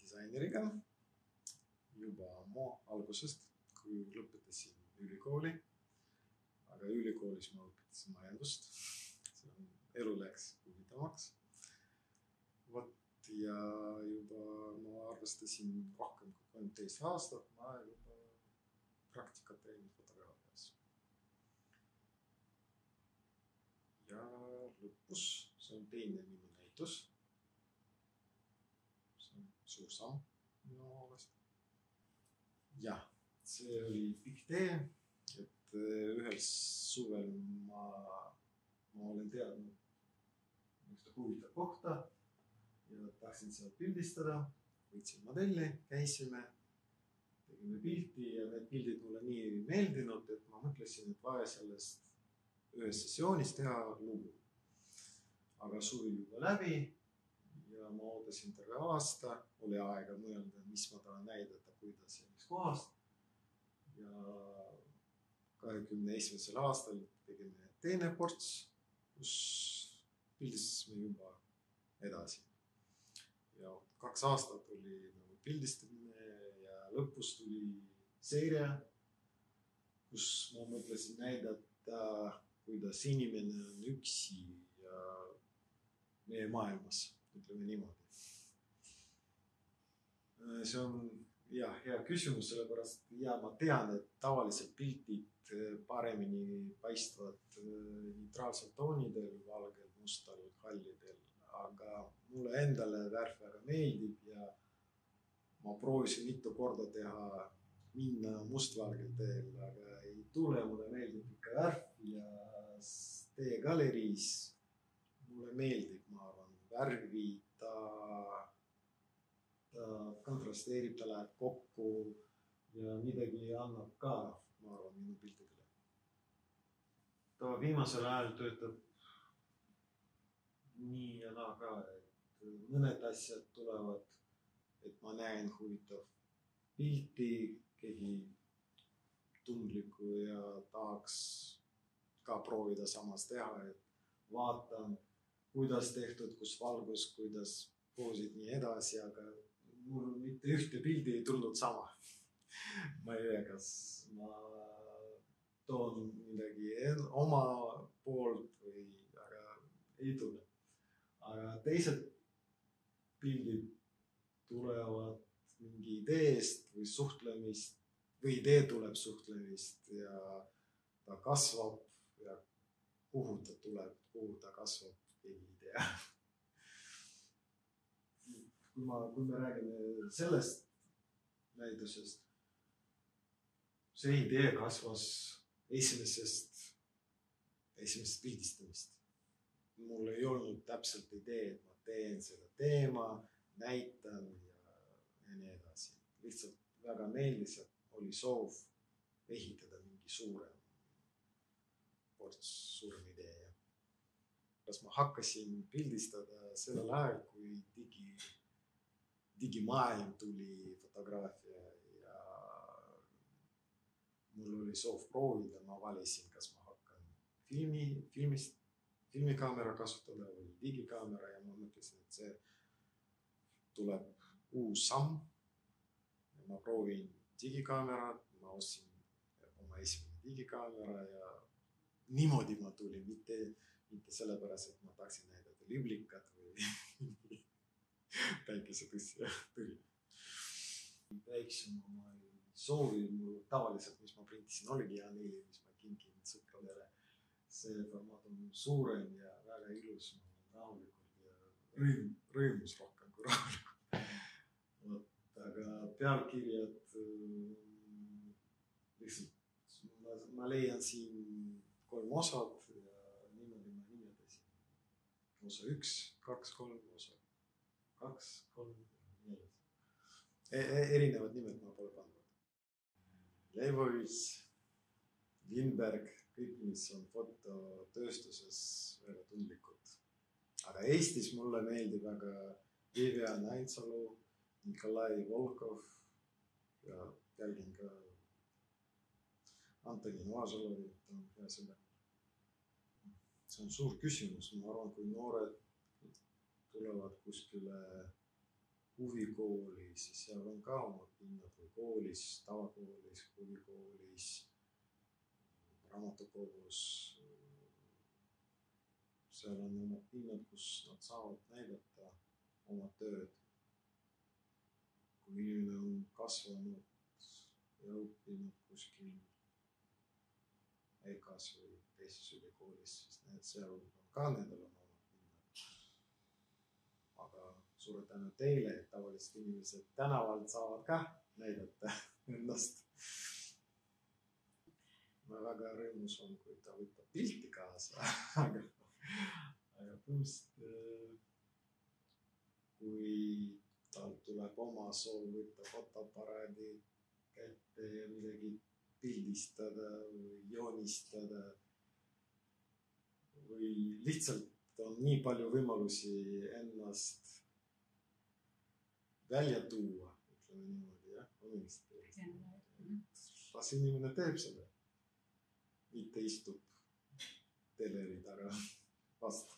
disaineriga juba ammu algusest, kui lõpetasin ülikooli. aga ülikoolis ma õpetasin majandust. see on, elu läks huvitavamaks. vot ja juba ma arvestasin rohkem kui kolmteist aastat, ma juba praktikat teinud fotograafias. ja lõpus, see on teine minu näitus. Suur samm minu meelest. jah, see oli pikk tee, et ühel suvel ma, ma olen teadnud ühte huvitavat kohta ja tahtsin seal pildistada. võtsin modelli, käisime, tegime pilti ja need pildid mulle nii ei meeldinud, et ma mõtlesin, et vaja sellest ühes sessioonis teha lugu. aga suvi juba läbi ma ootasin terve aasta, oli aega mõelda, mis ma tahan näidata, kuidas ja mis kohast. ja kahekümne esimesel aastal tegime teine ports, kus pildistasime juba edasi. ja kaks aastat oli nagu pildistamine ja lõpus tuli seire, kus ma mõtlesin näidata, kuidas inimene on üksi ja meie maailmas, ütleme niimoodi. see on jah, hea küsimus, sellepärast ja ma tean, et tavaliselt pildid paremini paistvad neutraalsel toonidel, valgel, mustal, hallidel, aga mulle endale värv väga meeldib ja ma proovisin mitu korda teha, minna mustvalgel teel, aga ei tule, mulle meeldib ikka värv ja teie galeriis mulle meeldib, ma arvan, värvi, ta, ta kontrasteerib, ta läheb kokku ja midagi annab ka, ma arvan, minu piltidele. ta viimasel ajal töötab nii ja naa ka, et mõned asjad tulevad, et ma näen huvitav pilti, keegi tundlikku ja tahaks ka proovida samas teha, et vaatan, kuidas tehtud, kus valgus, kuidas poosid, nii edasi, aga mul mitte ühte pildi ei tulnud sama. ma ei tea, kas ma toon midagi oma poolt või, aga ei tule. aga teised pildid tulevad mingi ideest või suhtlemist või idee tuleb suhtlemist ja ta kasvab ja kuhu ta tuleb, kuhu ta kasvab, keegi ei tea. Kui ma, kui me räägime sellest näitusest, see idee kasvas esimesest, esimesest pildistamist. mul ei olnud täpselt idee, et ma teen seda teema, näitan ja, ja nii edasi. lihtsalt väga meeldis, et oli soov ehitada mingi suurem ports, suurem idee. kas ma hakkasin pildistada sellel ajal, kui digi, digimaailm tuli fotograafia ja mul oli soov proovida, ma valisin, kas ma hakkan filmi, filmist, filmikaamera kasutada või digikaamera ja ma mõtlesin, et see tuleb uus samm. ma proovin digikaamerat, ma ostsin oma esimene digikaamera ja niimoodi ma tulin, mitte, mitte sellepärast, et ma tahtsin näidata liblikat või päikesetõsja tuli. väiksem ma ei soovi, mul tavaliselt, mis ma printisin, oligi A4, mis ma kinkin sõpradele. see formaat on suurem ja väga ilus, ma olen rahulikult ja rõõm, rõõmus rohkem kui rahulikult. vot, aga pealkirjad lihtsalt ma, ma leian siin kolm osad ja niimoodi ma nimetasin. osa üks, kaks, kolm, osa kaks, kolm, nii edasi e. erinevad nimed ma pole pannud. Leibovitš, Lindberg, kõik, mis on fototööstuses väga tundlikud. aga Eestis mulle meeldib väga Vivian Ainsalu, Nikolai Volkov ja jälgin ka Antoni Noažalovi, ta on hea sõber. see on suur küsimus, ma arvan, kui noored tulevad kuskile huvikooli, siis seal on ka omad pinnad või koolis, tavakoolis, huvikoolis, raamatukogus. seal on omad pinnad, kus nad saavad näidata oma tööd. kui inimene on kasvanud ja õppinud kuskil EKA-s või teises ülikoolis, siis need seal on ka nendel on omad pinnad. Aga suure tänu teile, et tavalised inimesed tänaval saavad ka näidata ennast. ma väga rõõmus olen, kui ta võtab pilti kaasa aga, aga põhimõtteliselt kui tal tuleb oma soov võtta fotoaparaadi kätte ja midagi pildistada või joonistada. või lihtsalt on nii palju võimalusi ennast välja tuua, ütleme niimoodi jah, on õigesti. las inimene teeb seda, mitte istub teleri taga vastu.